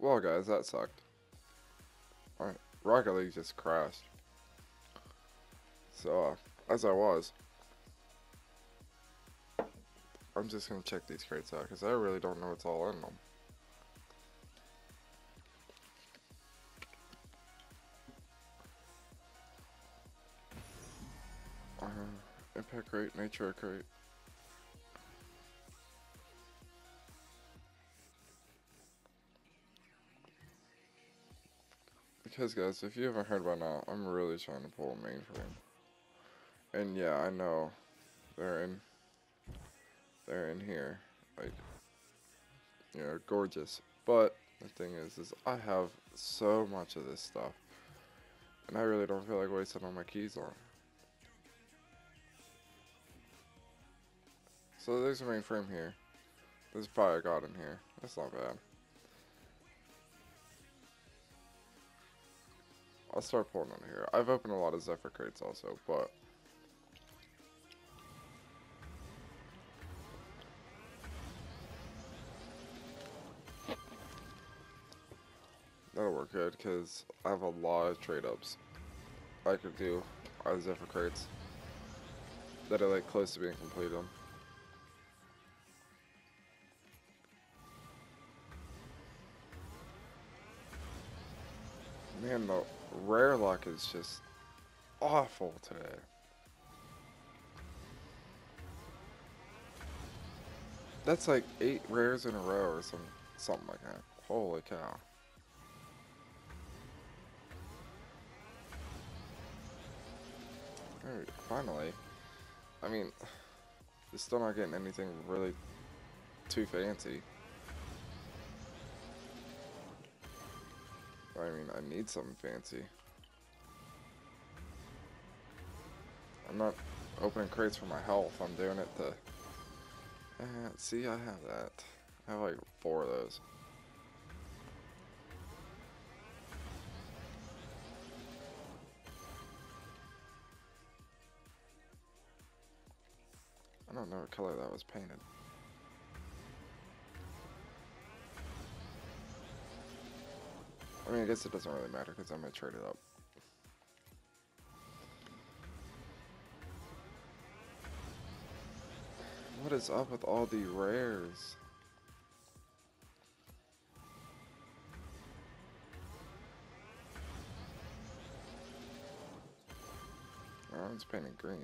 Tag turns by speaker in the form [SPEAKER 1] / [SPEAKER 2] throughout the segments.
[SPEAKER 1] Well, guys, that sucked. Alright, Rocket League just crashed. So, uh, as I was, I'm just gonna check these crates out because I really don't know what's all in them. Uh, impact crate, nature crate. Because guys, if you haven't heard by now, I'm really trying to pull a mainframe. And yeah, I know they're in they're in here. Like you know, gorgeous. But the thing is is I have so much of this stuff. And I really don't feel like wasting all my keys on. So there's a mainframe here. There's probably a god in here. That's not bad. I'll start pulling on here. I've opened a lot of Zephyr crates also, but that'll work good because I have a lot of trade ups I could do on Zephyr crates that are like close to being completed. Man, the rare luck is just awful today. That's like eight rares in a row or some something like that. Holy cow. Alright, finally. I mean, you're still not getting anything really too fancy. I mean, I need something fancy. I'm not opening crates for my health. I'm doing it to... Uh, see, I have that. I have like four of those. I don't know what color that was painted. Guess it doesn't really matter because I'm going to trade it up. What is up with all the rares? Oh, it's painted green.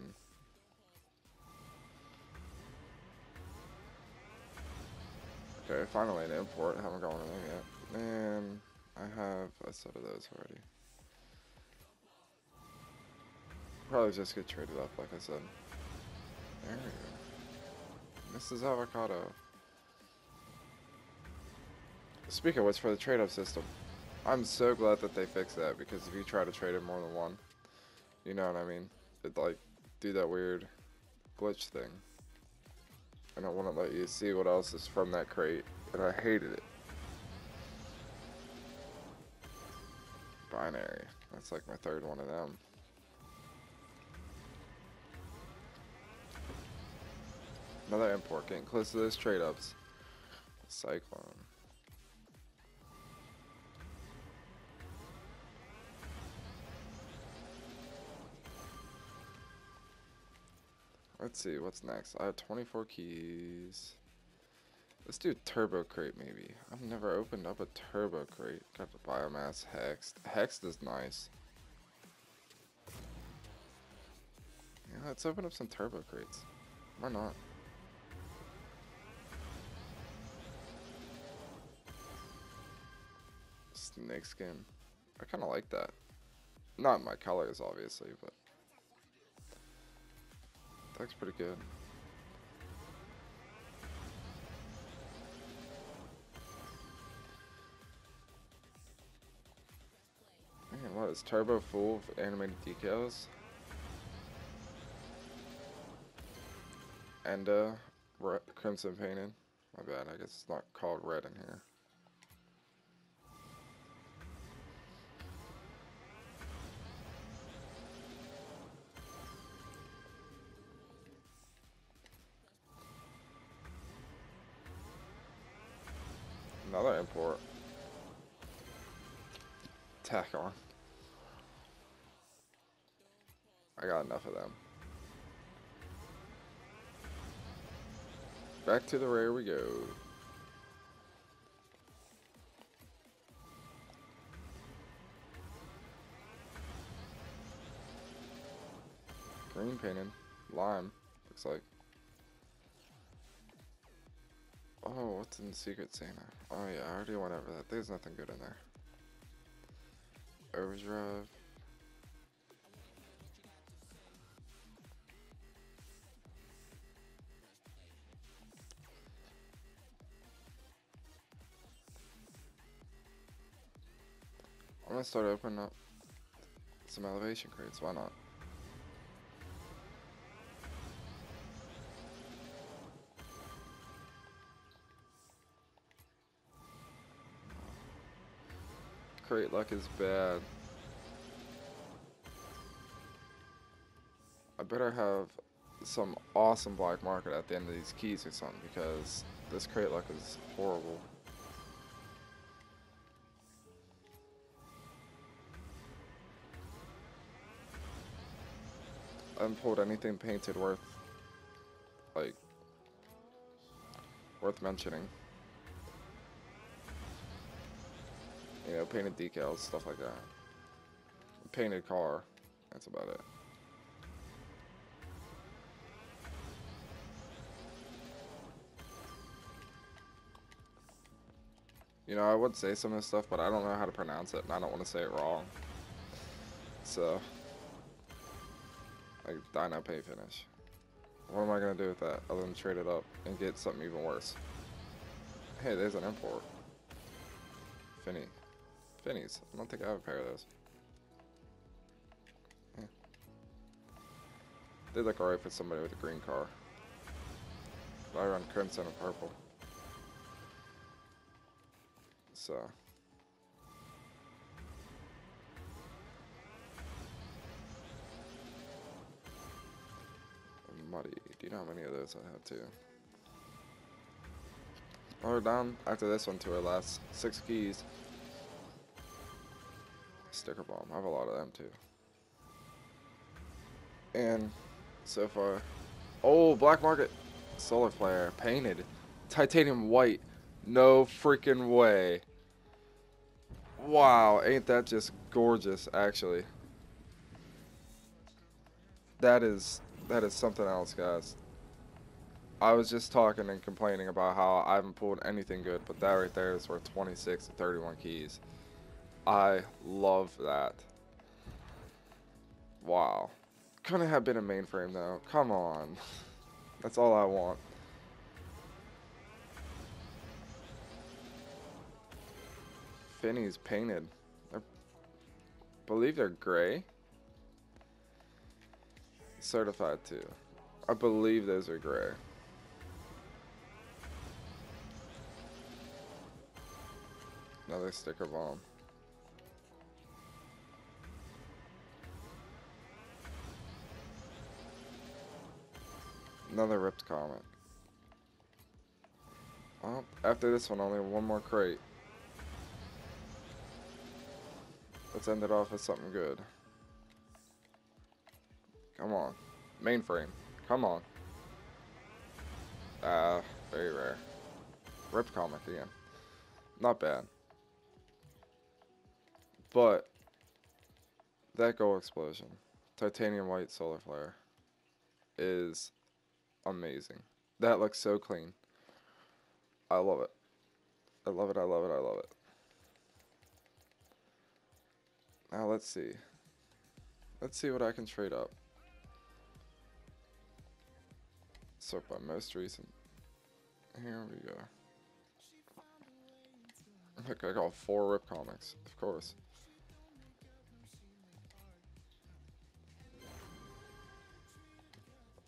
[SPEAKER 1] Okay, finally an import. Haven't got one of them yet. Man. I have a set of those already. Probably just get traded up, like I said. There we go. Mrs. Avocado. Speaking of which, for the trade-up system, I'm so glad that they fixed that, because if you try to trade in more than one, you know what I mean? It like, do that weird glitch thing. And I want to let you see what else is from that crate, and I hated it. Binary. That's like my third one of them. Another import getting close to those trade ups. Cyclone. Let's see, what's next? I have 24 keys. Let's do turbo crate maybe. I've never opened up a turbo crate. Got the biomass hexed. Hexed is nice. Yeah, let's open up some turbo crates. Why not? Snake skin. I kind of like that. Not my colors, obviously, but looks pretty good. Turbo full of animated decals? And uh, crimson painted. My bad, I guess it's not called red in here. Another import. tack on. I got enough of them. Back to the rare we go. Green painted. Lime. Looks like. Oh, what's in Secret Santa? Oh yeah, I already went over that. There's nothing good in there. Overdrive. Gonna start opening up some elevation crates. Why not? Crate luck is bad. I better have some awesome black market at the end of these keys or something because this crate luck is horrible. I haven't pulled anything painted worth, like, worth mentioning. You know, painted decals, stuff like that. Painted car, that's about it. You know, I would say some of this stuff, but I don't know how to pronounce it, and I don't want to say it wrong. So, like Dino Pay Finish. What am I going to do with that other than trade it up and get something even worse? Hey, there's an import. Finny. Finnies. I don't think I have a pair of those. Yeah. They look alright for somebody with a green car. But I run crimson and purple. So. Do you know how many of those I have too? We're down after this one to our last six keys. Sticker bomb. I have a lot of them too. And so far, oh, black market solar flare painted titanium white. No freaking way. Wow, ain't that just gorgeous actually. That is that is something else, guys. I was just talking and complaining about how I haven't pulled anything good, but that right there is worth 26 to 31 keys. I love that. Wow. Couldn't have been a mainframe though. Come on. That's all I want. Finny's painted. I believe they're gray. Certified too. I believe those are gray. Another sticker bomb. Another ripped comet. Well, after this one, only one more crate. Let's end it off with something good. Come on. Mainframe. Come on. Ah, uh, very rare. Rip comet again. Not bad. But that gold explosion, titanium white solar flare, is amazing. That looks so clean. I love it. I love it, I love it, I love it. Now let's see. Let's see what I can trade up. Sort by most recent. Here we go. Look, I got four rip comics, of course.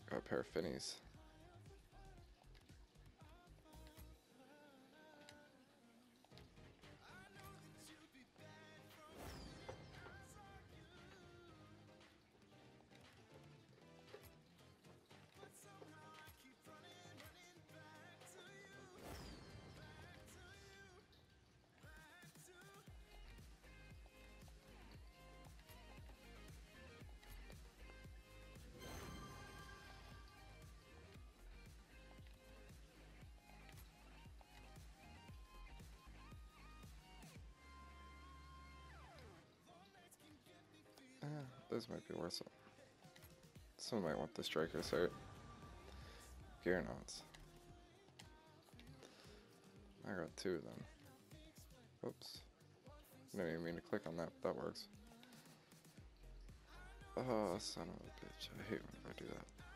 [SPEAKER 1] Got a pair of finnies. This might be worth it. Someone might want the striker. Gear notes. I got two of them. Whoops. Didn't even mean to click on that, but that works. Oh, son of a bitch. I hate when I do that.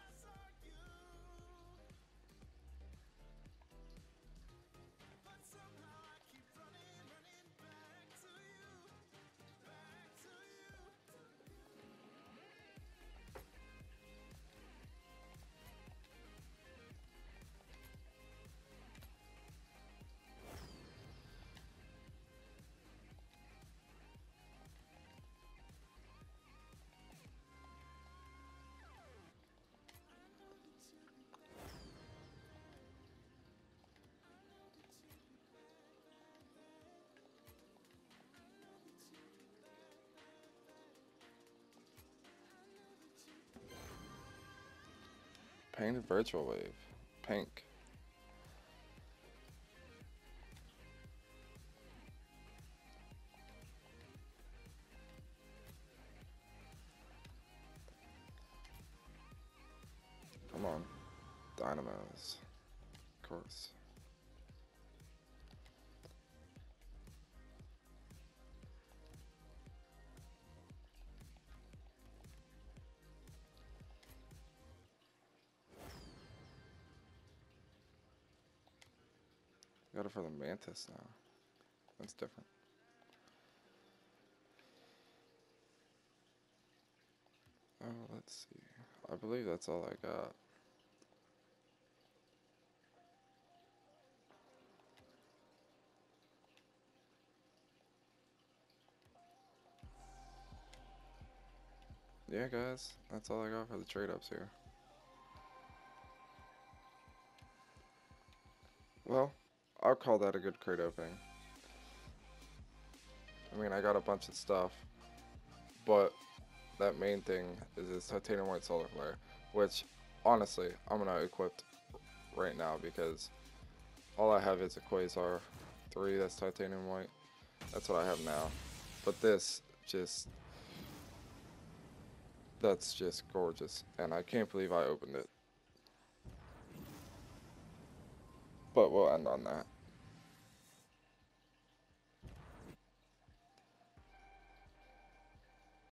[SPEAKER 1] Painted virtual wave. Pink. Come on. Dynamos. Of course. Got it for the mantis now. That's different. Oh, let's see. I believe that's all I got. Yeah, guys, that's all I got for the trade ups here. Well, I'll call that a good crate opening. I mean, I got a bunch of stuff, but that main thing is this titanium white solar flare, which honestly I'm gonna equip right now because all I have is a quasar 3 that's titanium white. That's what I have now. But this just that's just gorgeous and I can't believe I opened it. But we'll end on that.